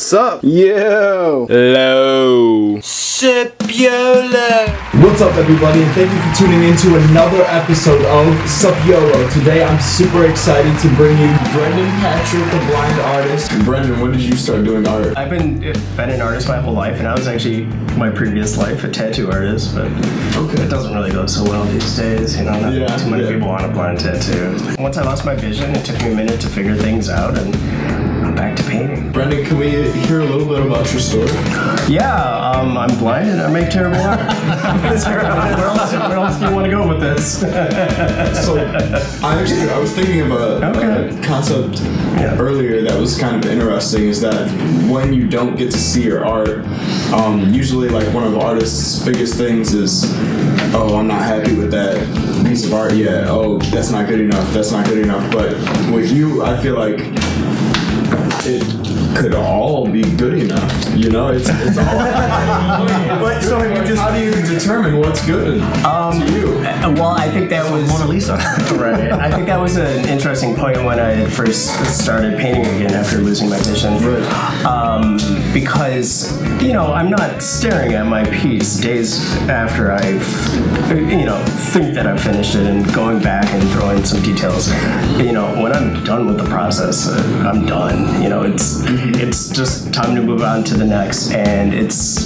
Sup? Yo. Low. Sapiola. What's up, everybody, and thank you for tuning in to another episode of Sup YOLO. Today, I'm super excited to bring you Brendan Patrick, the blind artist. Brendan, when did you start doing art? I've been been an artist my whole life, and I was actually my previous life a tattoo artist, but Okay. it doesn't really go so well these days. You know, not Yeah, too many yeah. people want a blind tattoo. Once I lost my vision, it took me a minute to figure things out, and Brendan, can we hear a little bit about your story? Yeah, um, I'm blind and I make terrible art. where, else, where else do you want to go with this? So, I actually I was thinking of a, Okay. a concept Yeah. earlier that was kind of interesting. Is that when you don't get to see your art, um, usually like one of the artists' biggest things is, oh, I'm not happy with that piece of art yet. Oh, that's not good enough. That's not good enough. But with you, I feel like it could all be good enough. You know, it's it's all. But so have you just How do you determine what's good Um, to you? Well, I think that was Mona Lisa. right. I think that was an interesting point when I first started painting again after losing my vision. Right. Um, because you know I'm not staring at my piece days after I've you know think that I've finished it and going back and throwing some details. You know when I'm done with the process, uh, I'm done. You know it's it's just time to move on to the next, and it's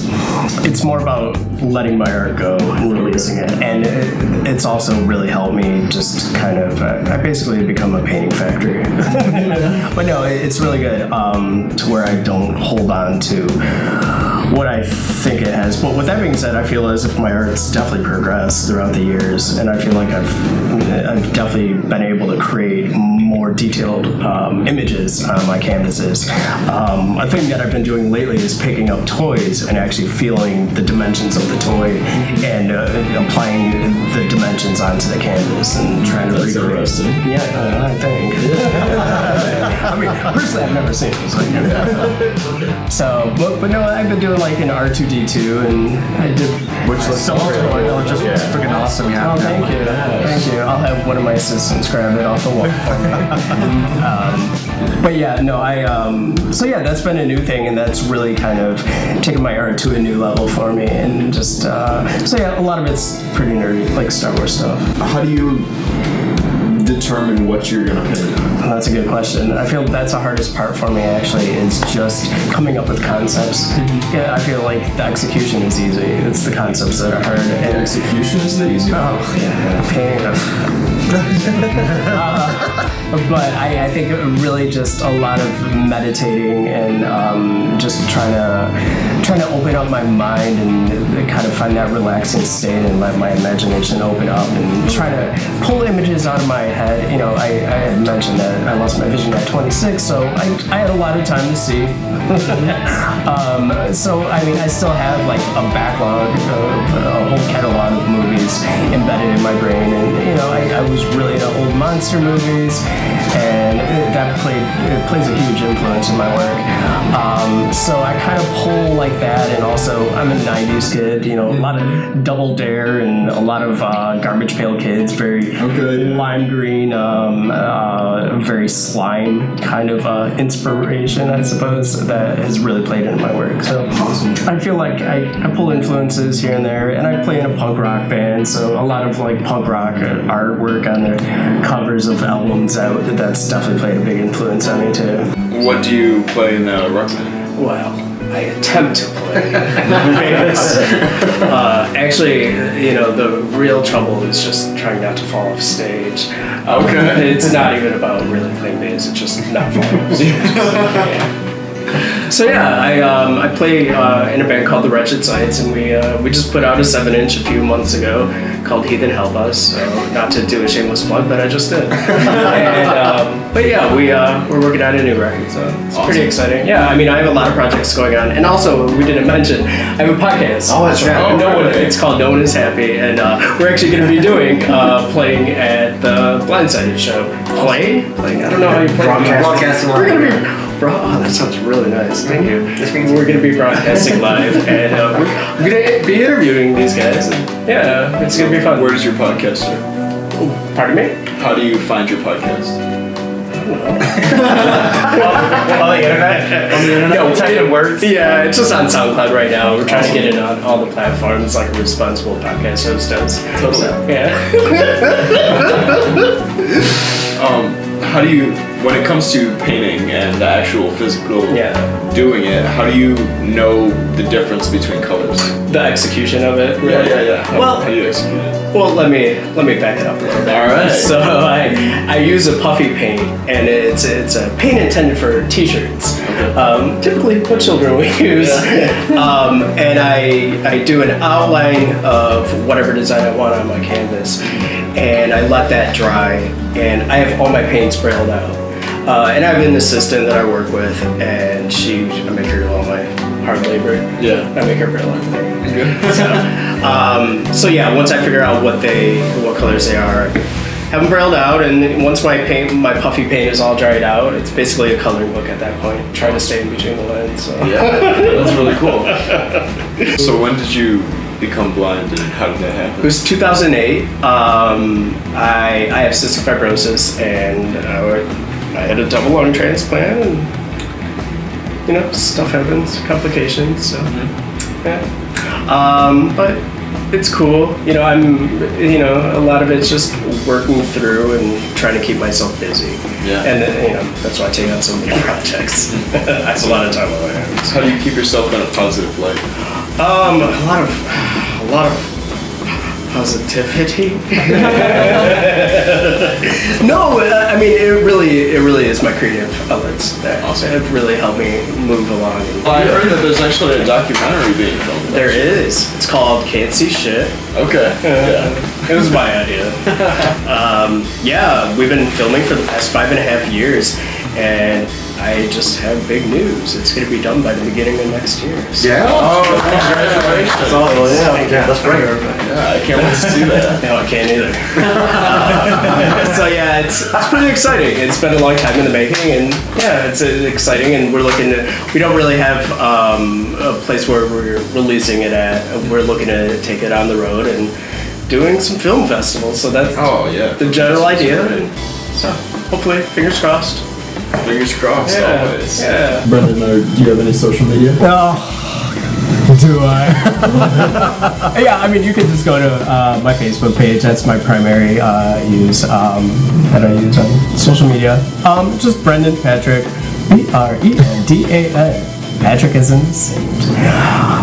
it's more about letting my art go and releasing it, and it, it's also really helped me just kind of. I basically become a painting factory, but no, it- it's really good um, to where I don't hold on to what I think it has. But with that being said, I feel as if my art's definitely progressed throughout the years, and I feel like I've I've definitely been able to create more detailed um, images on my canvases. Um, a thing that I've been doing lately is picking up toys and actually feeling the dimensions of the toy and uh, applying the dimensions onto the canvas and trying to That's recreate. interesting. Yeah, uh, I think. I mean, personally, I've never seen it. So, yeah. so but, but no, I've been doing like an R2D2, and I did. Which looks So ultimately, just freaking awesome. Yeah. Oh, thank you, thank you. I'll have one of my assistants grab it off the wall for me. um, but yeah, no, I. Um, so yeah, that's been a new thing, and that's really kind of taken my art to a new level for me, and just uh, so yeah, a lot of it's pretty nerdy, like Star Wars stuff. How do you determine what you're gonna paint? That's a good question. I feel that's the hardest part for me actually is just coming up with concepts. Yeah, I feel like the execution is easy. It's the concepts that are hard. And Execution is the easy. Oh yeah, painting. Uh, but I, I think really just a lot of meditating and um, just trying to trying to open up my mind and kind of find that relaxing state and let my imagination open up and try to pull images out of my head. You know, I, I had mentioned that I lost my vision at 26, so I, I had a lot of time to see. um, so I mean, I still have like a backlog of a whole catalog I, was really into old monster movies, and it- that played it plays a huge influence in my work. Um, so I kind of pull like that, and also I'm a '90s kid. You know, a lot of Double Dare and a lot of uh, Garbage Pail Kids, very Okay, yeah. lime green, um, uh, very slime kind of uh, inspiration, I suppose, that has really played into my work. So I feel like I, I pull influences here and there, and I play in a punk rock band, so a lot of like punk rock uh, artwork on the covers of albums out that's definitely played a big influence on me too. What do you play in uh, rock band? Well, I attempt to play bass. uh, actually, you know, the real trouble is just trying not to fall off stage. Um, Okay. It's not even about really playing bass, it's just not falling off stage. Yeah. So yeah, I um, I play uh, in a band called the Wretched Sights, and we uh, we just put out a seven inch a few months ago called Heathen Help Us. So not to do a shameless plug, but I just did. and, um, but yeah, we uh, we're working on a new record, so it's pretty exciting. Yeah, I mean I have a lot of projects going on, and also we didn't mention I have a podcast. Oh, that's right. Uh, no one, it's called No One Is Happy, and uh, we're actually going to be doing uh, playing at the Blindsided show. Playing? Playing? I don't know how you play. Broadcasting We're going to be. Bro, oh, that sounds really nice. Thank you. We're going to be broadcasting live, and uh, we're, going to be interviewing these guys. And yeah, it's going to be fun. Where does your podcast start? Pardon me? How do you find your podcast? On the internet? On the internet? Yeah, type in words? Yeah, it's just on SoundCloud right now. We're trying to get it on all the platforms like a responsible podcast host does. Totally. So, yeah. Um, how do you, when it comes to painting and the actual physical Yeah. doing it, how do you know the difference between colors? the execution of it. Yeah, yeah, yeah. How, Well- how do you execute it? Well, let me let me back it up a little bit. All right. So I I use a puffy paint, and it's it's a paint intended for T-shirts. Um, typically, what children will use. um, and I I do an outline of whatever design I want on my canvas, and I let that dry, and I have all my paints brailled out. Uh, and I have an assistant that I work with, and she I make her do all my hard labor. Yeah. I make her braille everything. So, um, so yeah, once I figure out what they, what colors they are, have them brailled out, and once my paint, my puffy paint is all dried out, it's basically a coloring book at that point. Trying to stay in between the lines. So. Yeah, that's really cool. So when did you become blind and how did that happen? It was 2008. Um, I I have cystic fibrosis, and uh, I had a double lung transplant, and you know stuff happens, complications. So yeah, um, but it's cool. You know, I'm you know a lot of it's just working through and trying to keep myself busy. Yeah. and you know that's why I take on so many projects. That's a lot of time on my hands. How do you keep yourself in a positive light? Um, a lot of, a lot of positivity. no, uh, I mean it really, it really is my creative outlets that Awesome. have really helped me move along. And Well, I heard that there's actually a documentary being filmed. there is. It's called Can't See Shit. Okay. Yeah. It was my idea. um, yeah, we've been filming for the past five and a half years, and I just have big news. It's going to be done by the beginning of next year. So. Yeah? Oh, congratulations. That's Oh, yeah. Yeah, that's great. Yeah, I can't wait to see that. No, I can't either. Uh, so yeah, it's, it's pretty exciting. It's been a long time in the making, and yeah, it's uh, exciting. And we're looking to. We don't really have um, a place where we're releasing it at. We're looking to take it on the road and doing some film festivals. So that's Oh, yeah. the general idea. And so hopefully, fingers crossed. Fingers crossed Yeah, always. yeah. Brendan, do you have any social media? Do I? yeah, I mean, you can just go to uh, my Facebook page. That's my primary uh, use um, that I use on social media. Um, just Brendan Patrick, B R E N D A N. Patrick is in Saint.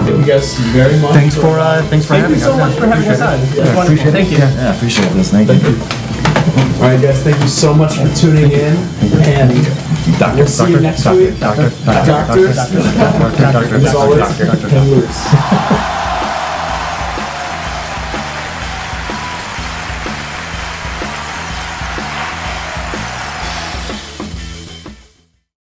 Thank you guys very much. Thanks for, uh, thanks for Thank you so us. much for having us on. It's wonderful. Appreciate Thank it. you. Yeah, yeah, appreciate this. Thank, Thank you. you. All right, guys. Thank you so much for tuning in, and Doctor, we'll see you doctor, next doctor, week. doctor, doctor, Doctors, doctor, doctor, doctor, as always, doctor, doctor, doctor. Ken Lewis.